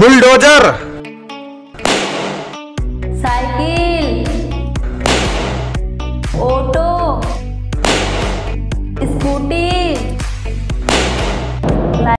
Bulldozer. Cycle auto.